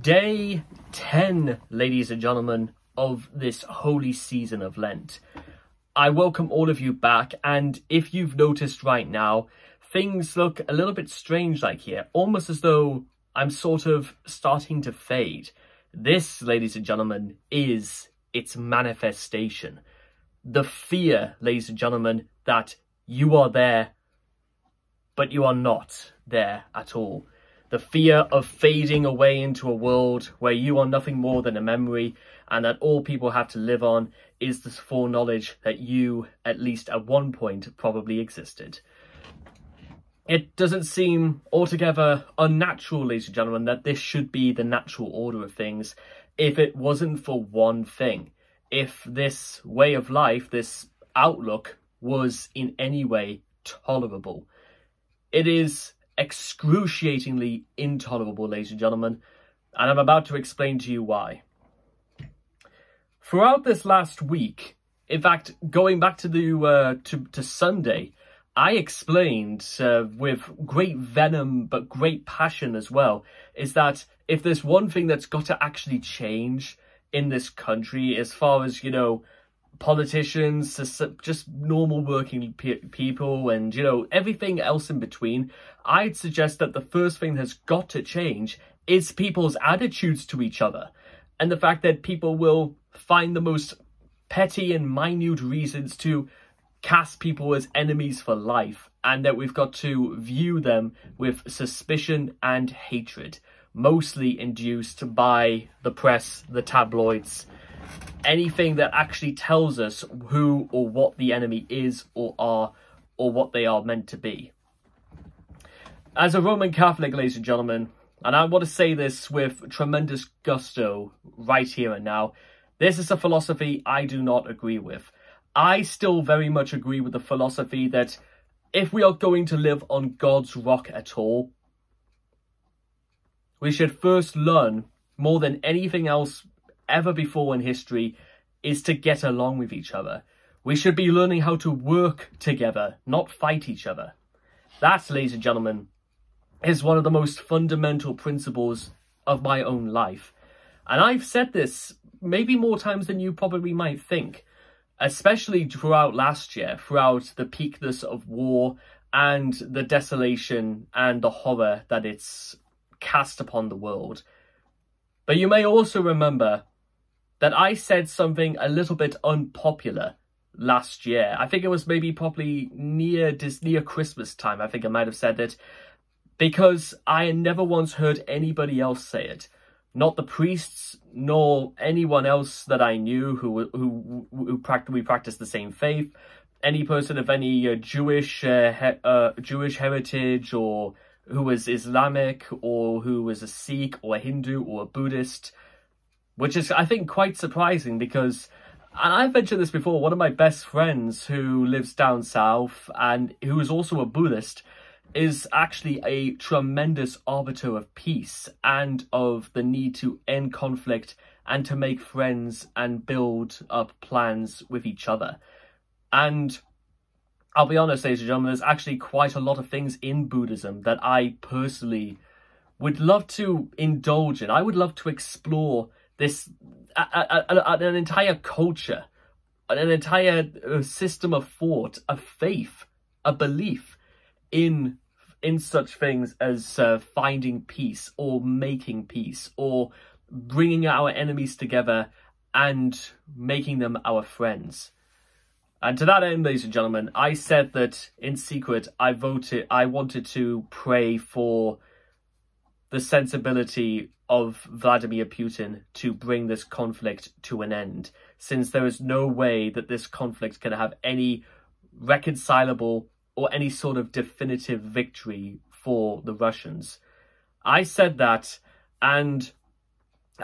Day 10, ladies and gentlemen, of this holy season of Lent. I welcome all of you back, and if you've noticed right now, things look a little bit strange like here, almost as though I'm sort of starting to fade. This, ladies and gentlemen, is its manifestation. The fear, ladies and gentlemen, that you are there, but you are not there at all the fear of fading away into a world where you are nothing more than a memory and that all people have to live on is the foreknowledge that you, at least at one point, probably existed. It doesn't seem altogether unnatural, ladies and gentlemen, that this should be the natural order of things if it wasn't for one thing. If this way of life, this outlook, was in any way tolerable. It is excruciatingly intolerable, ladies and gentlemen, and I'm about to explain to you why. Throughout this last week, in fact, going back to the uh, to, to Sunday, I explained uh, with great venom but great passion as well, is that if there's one thing that's got to actually change in this country as far as, you know, politicians, just normal working pe people, and you know everything else in between, I'd suggest that the first thing that's got to change is people's attitudes to each other, and the fact that people will find the most petty and minute reasons to cast people as enemies for life, and that we've got to view them with suspicion and hatred, mostly induced by the press, the tabloids, anything that actually tells us who or what the enemy is or are or what they are meant to be. As a Roman Catholic, ladies and gentlemen, and I want to say this with tremendous gusto right here and now, this is a philosophy I do not agree with. I still very much agree with the philosophy that if we are going to live on God's rock at all, we should first learn more than anything else ever before in history is to get along with each other. We should be learning how to work together, not fight each other. That, ladies and gentlemen, is one of the most fundamental principles of my own life. And I've said this maybe more times than you probably might think, especially throughout last year, throughout the peakness of war and the desolation and the horror that it's cast upon the world. But you may also remember that I said something a little bit unpopular last year. I think it was maybe probably near near Christmas time. I think I might have said it because I never once heard anybody else say it. Not the priests, nor anyone else that I knew who who who practiced we practiced the same faith. Any person of any uh, Jewish uh, he uh, Jewish heritage, or who was Islamic, or who was a Sikh, or a Hindu, or a Buddhist, which is, I think, quite surprising because, and I've mentioned this before, one of my best friends who lives down south and who is also a Buddhist is actually a tremendous arbiter of peace and of the need to end conflict and to make friends and build up plans with each other. And I'll be honest, ladies and gentlemen, there's actually quite a lot of things in Buddhism that I personally would love to indulge in. I would love to explore this a, a, a, an entire culture, an entire uh, system of thought, a faith, a belief in in such things as uh, finding peace or making peace or bringing our enemies together and making them our friends. And to that end, ladies and gentlemen, I said that in secret I voted, I wanted to pray for the sensibility of Vladimir Putin to bring this conflict to an end, since there is no way that this conflict can have any reconcilable or any sort of definitive victory for the Russians. I said that, and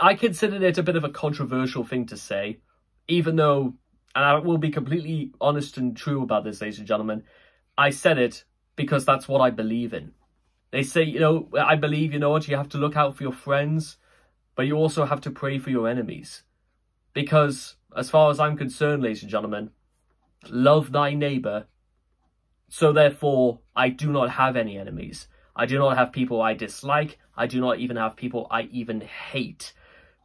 I considered it a bit of a controversial thing to say, even though, and I will be completely honest and true about this, ladies and gentlemen, I said it because that's what I believe in. They say, you know, I believe, you know what, you have to look out for your friends, but you also have to pray for your enemies. Because, as far as I'm concerned, ladies and gentlemen, love thy neighbour, so therefore I do not have any enemies. I do not have people I dislike. I do not even have people I even hate.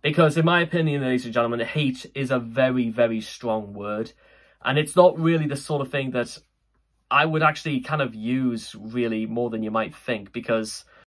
Because in my opinion, ladies and gentlemen, hate is a very, very strong word. And it's not really the sort of thing that I would actually kind of use really more than you might think because